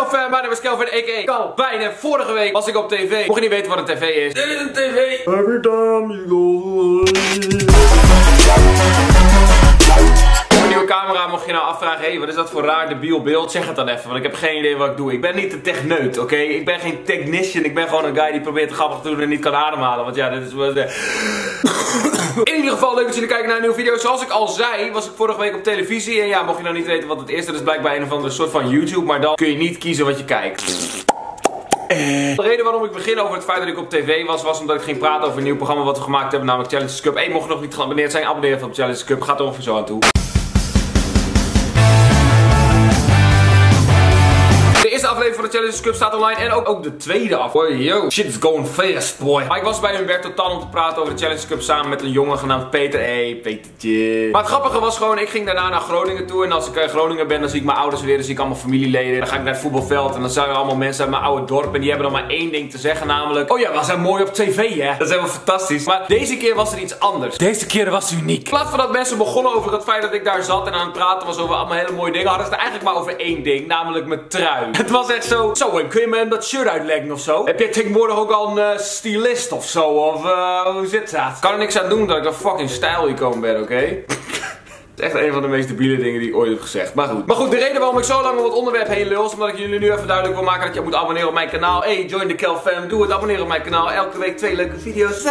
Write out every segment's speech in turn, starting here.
Kelvin, mijn naam is Kelvin, a.k.a. Calvin. En vorige week was ik op tv. Mocht je niet weten wat een tv is. Dit is een tv. Every time you go een nieuwe camera mocht je nou afvragen, hé, hey, wat is dat voor raar debiel beeld? Zeg het dan even, want ik heb geen idee wat ik doe. Ik ben niet de techneut, oké? Ik ben geen technician, ik ben gewoon een guy die probeert te grappig te doen en niet kan ademhalen. Want ja, dit is wat... In ieder geval, leuk dat jullie kijken naar een nieuwe video. Zoals ik al zei, was ik vorige week op televisie. En ja, mocht je nou niet weten wat het is, dat is blijkbaar een of andere soort van YouTube. Maar dan kun je niet kiezen wat je kijkt. De reden waarom ik begin over het feit dat ik op tv was, was omdat ik ging praten over een nieuw programma wat we gemaakt hebben, namelijk Challenge Cup. Hey, mocht je nog niet geabonneerd zijn, abonneer even op Challenge Cup. Gaat er ongeveer zo aan toe. Aflevering van de Challenge Cup staat online en ook, ook de tweede af. Boy, yo, shit is going fast, boy. Maar ik was bij Humberto Tan om te praten over de Challenge Cup samen met een jongen genaamd Peter. Hey, Petertje. Maar het grappige was gewoon, ik ging daarna naar Groningen toe. En als ik in Groningen ben, dan zie ik mijn ouders weer, dan zie ik allemaal familieleden. Dan ga ik naar het voetbalveld en dan zijn er allemaal mensen uit mijn oude dorp. En die hebben dan maar één ding te zeggen, namelijk... Oh ja, we zijn mooi op tv, hè. Dat is helemaal fantastisch. Maar deze keer was er iets anders. Deze keer was uniek. In plaats van dat mensen begonnen over het feit dat ik daar zat en aan het praten was over allemaal hele mooie dingen, hadden ze het eigenlijk maar over één ding, namelijk mijn trui. Het was echt zo, zo, en kun je me dat shirt uitleggen of zo? Heb je tegenwoordig ook al een eh, stylist of zo? Of eh, hoe zit dat? Kan er niks aan doen dat ik een fucking stijl gekomen ben, oké? Het is echt een van de meest debiele dingen die ik ooit heb gezegd. Maar goed. Maar goed, de reden waarom ik zo lang op het onderwerp heen lul is omdat ik jullie nu even duidelijk wil maken dat je moet abonneren op mijn kanaal. Hey, join the Kel fam. Doe het, abonneren op mijn kanaal. Elke week twee leuke video's. Zo,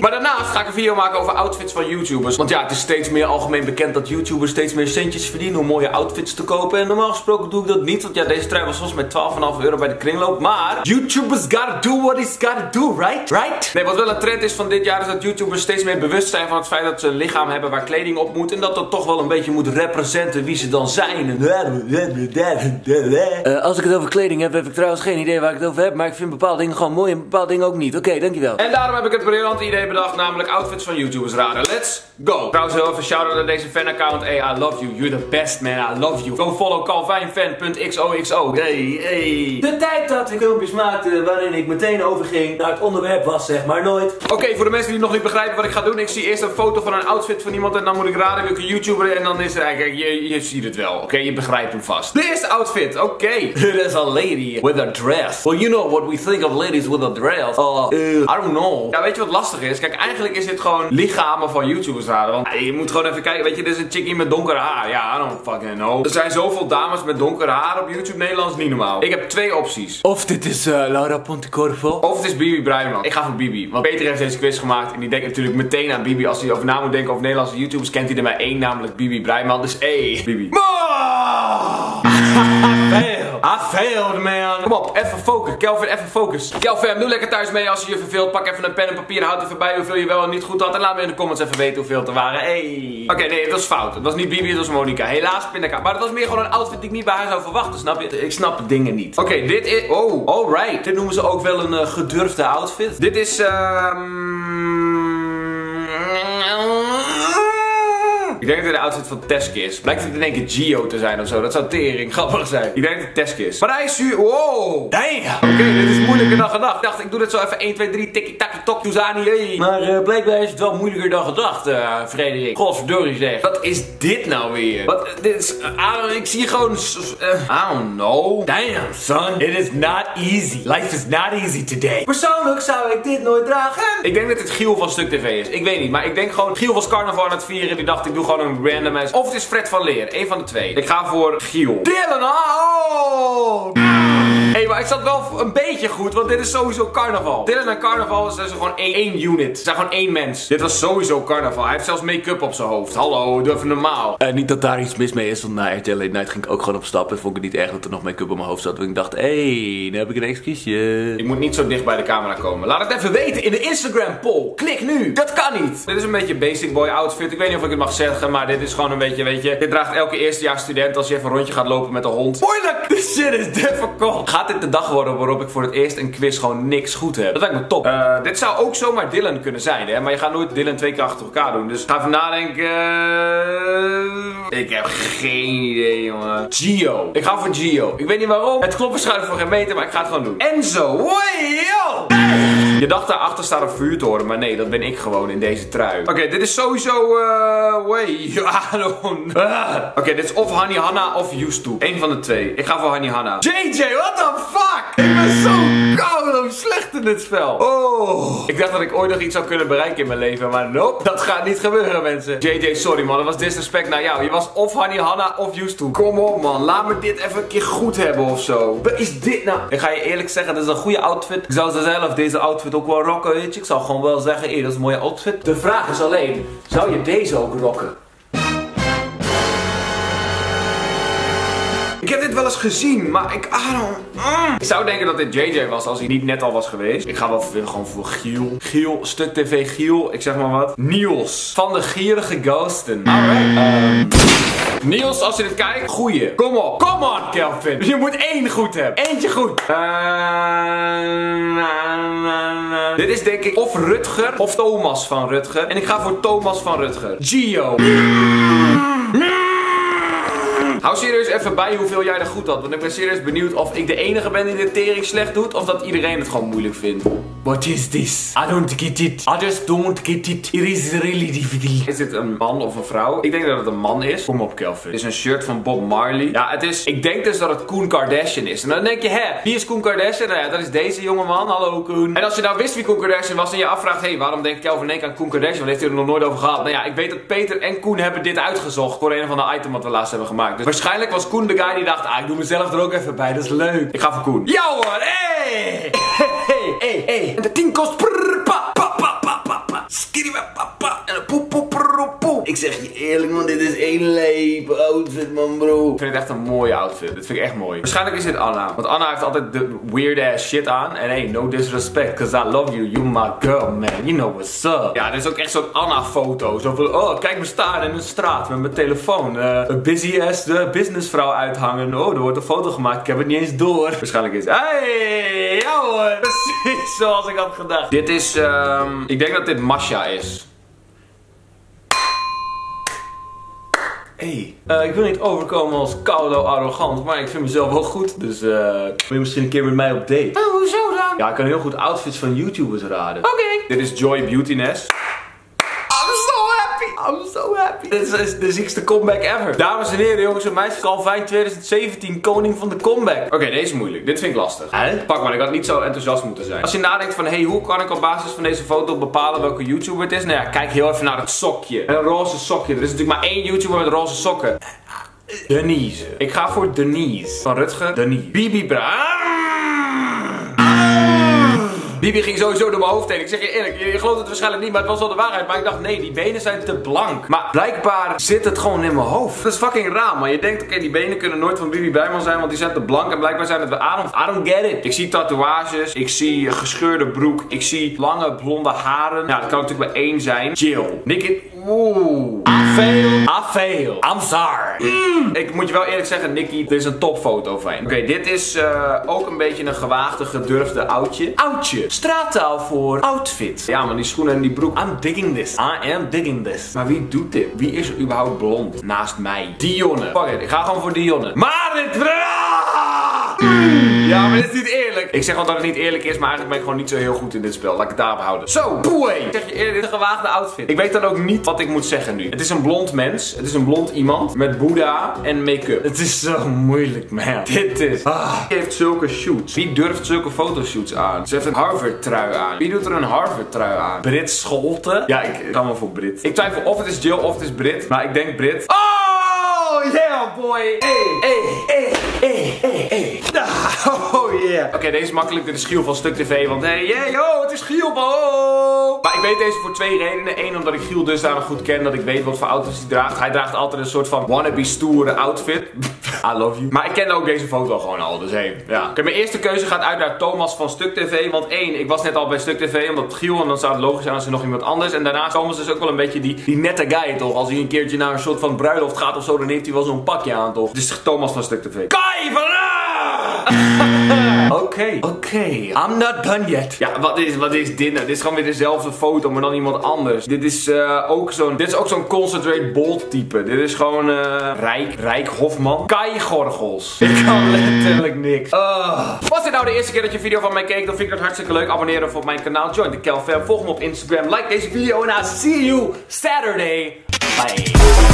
Maar daarnaast ga ik een video maken over outfits van YouTubers. Want ja, het is steeds meer algemeen bekend dat YouTubers steeds meer centjes verdienen om mooie outfits te kopen. En normaal gesproken doe ik dat niet. Want ja, deze trui was soms met 12,5 euro bij de kringloop. Maar YouTubers gotta do what he's gotta do, right? Right? Nee, wat wel een trend is van dit jaar is dat YouTubers steeds meer bewust zijn van het feit dat ze een lichaam hebben waar kleding op moet. En dat dat toch wel een beetje moet representen wie ze dan zijn. Eh, als ik het over kleding heb, heb ik trouwens geen idee waar ik het over heb. Maar ik vind bepaalde dingen gewoon mooi en bepaalde dingen ook niet. Oké, dankjewel. En daarom heb ik het briljante idee bedacht, namelijk outfits van YouTubers raden. Let's go! Trouwens, heel even shout-out aan deze fanaccount. Hey, I love you. You're the best, man. I love you. Go follow calvinefan.xoxo. Hey, hey. De tijd dat ik filmpjes maakte waarin ik meteen overging naar het onderwerp was zeg maar nooit. Oké, voor de mensen die nog niet begrijpen wat ik ga doen. Ik zie eerst een foto van een outfit van iemand en dan moet ik raden welke YouTuber. En dan is er eigenlijk, je, je ziet het wel. Oké, je begrijpt hem vast. De eerste outfit, oké. It is a lady with a dress. Well, you know what we think of ladies with a dress. Uh, I don't know. Ja, weet je wat lastig is? Kijk, eigenlijk is dit gewoon lichamen van YouTubers Want je moet gewoon even kijken, weet je, dit is een chickie met donker haar. Ja, I don't fucking know. Er zijn zoveel dames met donker haar op YouTube Nederlands, niet normaal. Ik heb twee opties. Of dit is uh, Laura Pontecorvo. Of het is Bibi Bruinman. Ik ga voor Bibi. Want Peter heeft deze quiz gemaakt. En die denkt natuurlijk meteen aan Bibi. Als hij over na moet denken over Nederlandse YouTubers, kent hij er maar één, namelijk Bibi Bruinman. Dus hey, Bibi. I failed, man. Kom op, even focus. Kelvin, even focus. Kelvin, doe lekker thuis mee als je je verveelt. Pak even een pen en papier. Houd even bij hoeveel je wel en niet goed had. En laat me in de comments even weten hoeveel het er waren. Hey. Oké, nee, het was fout. Het was niet Bibi, het was Monica. Helaas, pindakaas. Maar het was meer gewoon een outfit die ik niet bij haar zou verwachten, snap je? Ik snap dingen niet. Oké, dit is... Oh, alright. Dit noemen ze ook wel een uh, gedurfde outfit. Dit is... Ehm... Ik denk dat het de outfit van Tesk is. Blijkt het in één keer Gio te zijn of zo. Dat zou tering grappig zijn. Ik denk dat het Tesk is. Maar hij is zuur. Wow. Damn. Oké, dit is moeilijker dan gedacht. Ik dacht, ik doe dit zo even 1, 2, 3. Tikkie, takkie, tok, toezani. Hey. Maar uh, blijkbaar is het wel moeilijker dan gedacht, uh, Frederik. Godverdorie zeg. Wat is dit nou weer? Wat, dit is, uh, ik zie gewoon, I don't know. Damn, son. It is not easy. Life is not easy today. Persoonlijk zou ik dit nooit dragen. Ik denk dat het Giel van Stuk TV is. Ik weet niet, maar ik denk gewoon, Giel was carnaval aan het vieren. Die dacht, ik doe gewoon een random ass. Of het is Fred van Leer. Een van de twee. Ik ga voor Giel. Dylan, oh! Hé, hey, maar ik zat wel een beetje goed, want dit is sowieso carnaval. Dylan en carnaval zijn gewoon één, één unit. Ze zijn gewoon één mens. Dit was sowieso carnaval. Hij heeft zelfs make-up op zijn hoofd. Hallo, doe even normaal. Uh, niet dat daar iets mis mee is, want na RTL Late Night ging ik ook gewoon op stap. En vond ik het niet erg dat er nog make-up op mijn hoofd zat. Want ik dacht, hé, hey, nu heb ik een excuusje. Ik moet niet zo dicht bij de camera komen. Laat het even weten in de Instagram poll. Klik nu. Dat kan niet. Dit is een beetje basic boy outfit. Ik weet niet of ik het mag zeggen, maar dit is gewoon een beetje, weet je. Dit draagt elke eerstejaars student als je even een rondje gaat lopen met een hond. Moeilijk. This shit is difficult. Gaat dit de dag worden waarop ik voor het eerst een quiz gewoon niks goed heb? Dat lijkt me top. Uh, dit zou ook zomaar Dylan kunnen zijn, hè. Maar je gaat nooit Dylan twee keer achter elkaar doen. Dus ga even nadenken. Ik heb geen idee, jongen. Gio. Ik ga voor Gio. Ik weet niet waarom. Het klopt waarschijnlijk voor geen meter, maar ik ga het gewoon doen. Enzo. Je dacht daarachter staat een vuurtoren, maar nee, dat ben ik gewoon in deze trui. Oké, dit is sowieso, eh, way. Ah. Oké, dit is of Hani Hanna of to. Eén van de twee. Ik ga voor Hani Hanna. JJ, what the fuck? Ik ben zo koud of slecht in dit spel. Oh. Ik dacht dat ik ooit nog iets zou kunnen bereiken in mijn leven, maar nope. Dat gaat niet gebeuren, mensen. JJ, sorry man, dat was disrespect naar jou. Je was of Hani Hanna of to. Kom op man, laat me dit even een keer goed hebben of zo. Wat is dit nou? Ik ga je eerlijk zeggen, dit is een goede outfit. Ik zou zelf deze outfit ook wel rocken, weet je. Ik zou gewoon wel zeggen, hé, dat is een mooie outfit. De vraag is alleen, zou je deze ook rocken? Ik heb dit wel eens gezien, maar ik... I mm. Ik zou denken dat dit JJ was als hij niet net al was geweest. Ik ga wel gewoon voor Giel. Giel, stuk tv Giel, ik zeg maar wat. Niels, van de gierige ghosten. Alright. Um, Niels, als je dit kijkt, goeie. Kom op, kom on Kelvin. Je moet één goed hebben. Eentje goed. Uh, dit is denk ik of Rutger of Thomas van Rutger. En ik ga voor Thomas van Rutger. Gio. Hou serieus even bij hoeveel jij er goed had. Want ik ben serieus benieuwd of ik de enige ben die de tering slecht doet. Of dat iedereen het gewoon moeilijk vindt. What is this? I don't get it. I just don't get it. It is really difficult. Is dit een man of een vrouw? Ik denk dat het een man is. Kom op, Kelvin. Het is een shirt van Bob Marley. Ja, het is... Ik denk dus dat het Koen Kardashian is. En dan denk je, hè, wie is Koen Kardashian? Nou ja, dat is deze jongeman. Hallo, Koen. En als je nou wist wie Koen Kardashian was en je afvraagt, hé, hey, waarom denkt Kelvin Eek aan Koen Kardashian? Want heeft hij er nog nooit over gehad? Nou ja, ik weet dat Peter en Koen hebben dit uitgezocht voor een van de items wat we laatst hebben gemaakt. Dus waarschijnlijk was Koen de guy die dacht, ah, ik doe mezelf er ook even bij. Dat is leuk. Ik ga voor Koen. Ja hoor, hey! Ehi, ehi, ehi, ehi, tinko sprrr, pa, pa, pa, pa, pa, pa, scrive, pa, pa, eh, pu, pu, Ik zeg je eerlijk, man, dit is één leep outfit, man, bro. Ik vind het echt een mooie outfit. Dit vind ik echt mooi. Waarschijnlijk is dit Anna. Want Anna heeft altijd de weird ass shit aan. En hey, no disrespect, cause I love you. You my girl, man. You know what's up. Ja, dit is ook echt zo'n Anna-foto. Zo van, oh, kijk me staan in de straat met mijn telefoon. Uh, busy ass de businessvrouw uithangen. Oh, er wordt een foto gemaakt. Ik heb het niet eens door. Waarschijnlijk is Hey, ja hoor. Precies zoals ik had gedacht. Dit is, um, ik denk dat dit Masha is. Hey, uh, ik wil niet overkomen als koudo arrogant, maar ik vind mezelf wel goed. Dus uh, wil je misschien een keer met mij op date? Oh, hoezo dan? Ja, ik kan heel goed outfits van YouTubers raden. Oké. Okay. Dit is Joy Beautyness. I'm so happy. Dit is de ziekste comeback ever. Dames en heren, jongens en meisjes. Calvin 2017, koning van de comeback. Oké, deze is moeilijk. Dit vind ik lastig. Hè? Pak maar, ik had niet zo enthousiast moeten zijn. Als je nadenkt van, hey, hoe kan ik op basis van deze foto bepalen welke YouTuber het is? Nou ja, kijk heel even naar het sokje. Een roze sokje. Er is natuurlijk maar één YouTuber met roze sokken. Denise. Ik ga voor Denise. Van Rutger. Denise. Bibi Bra. Bibi ging sowieso door mijn hoofd heen. Ik zeg je eerlijk, je, gelooft het waarschijnlijk niet, maar het was wel de waarheid. Maar ik dacht, nee, die benen zijn te blank. Maar blijkbaar zit het gewoon in mijn hoofd. Dat is fucking raar, maar je denkt, oké, die benen kunnen nooit van Bibi Bijman zijn, want die zijn te blank. En blijkbaar zijn het de adem. I don't get it. Ik zie tatoeages, ik zie gescheurde broek, ik zie lange blonde haren. Ja, dat kan natuurlijk maar één zijn. Jill. Nicky, oeh. I fail. I fail. I'm sorry. Mm. Ik moet je wel eerlijk zeggen, Nicky, dit is een topfoto van je. Oké, dit is uh, ook een beetje een gewaagde, gedurfde oudje. Oudje straattaal voor outfit. Ja, maar die schoenen en die broek. I'm digging this. I am digging this. Maar wie doet dit? Wie is er überhaupt blond naast mij? Dionne. Fuck it, ik ga gewoon voor Dionne. Maar dit... Ja, maar dit is niet eerlijk. Ik zeg wel dat het niet eerlijk is, maar eigenlijk ben ik gewoon niet zo heel goed in dit spel. Laat ik het daarop houden. Zo, boei. Ik zeg je eerlijk, dit is een gewaagde outfit. Ik weet dan ook niet wat ik moet zeggen nu. Het is een blond mens. Het is een blond iemand met Boeddha en make-up. Het is zo moeilijk, man. Dit is... Ah. Wie heeft zulke shoots? Wie durft zulke fotoshoots aan? Ze heeft een Harvard trui aan. Wie doet er een Harvard trui aan? Brit Scholte? Ja, ik kan wel voor Brit. Ik twijfel of het is Jill of het is Brit. Maar ik denk Brit. Oh, yeah, boy. Hey, hey, hey, hey, hey, hey. Oh yeah. Oké, deze is makkelijk. Dit is Giel van Stuk TV. Want hey, yeah, yo, het is Giel, bro. Maar ik weet deze voor twee redenen. Eén, omdat ik Giel dusdanig goed ken dat ik weet wat voor outfits hij draagt. Hij draagt altijd een soort van wannabe stoere outfit. I love you. Maar ik ken ook deze foto gewoon al. Dus hey, ja. Oké, mijn eerste keuze gaat uit naar Thomas van Stuk TV. Want één, ik was net al bij Stuk TV. Omdat Giel, en dan zou het logisch zijn als er nog iemand anders. En daarnaast Thomas is ook wel een beetje die, die nette guy, toch? Als hij een keertje naar een soort van bruiloft gaat of zo, dan heeft hij wel zo'n pakje aan, toch? Is Thomas van Stuk TV. Kai van Oké, oké. I'm not done yet. Ja, wat is, wat is dit nou? Dit is gewoon weer dezelfde foto, maar dan iemand anders. Dit is eh, ook zo'n, dit is ook zo'n concentrate bold type. Dit is gewoon eh Rijk, Rijk Hofman. Kai Gorgels. Ik kan letterlijk niks. Ah. Was dit nou de eerste keer dat je een video van mij keek? Dan vind ik dat hartstikke leuk. Abonneer even op mijn kanaal. Join de Kel Fam. Volg me op Instagram. Like deze video. En I see you Saturday. Bye.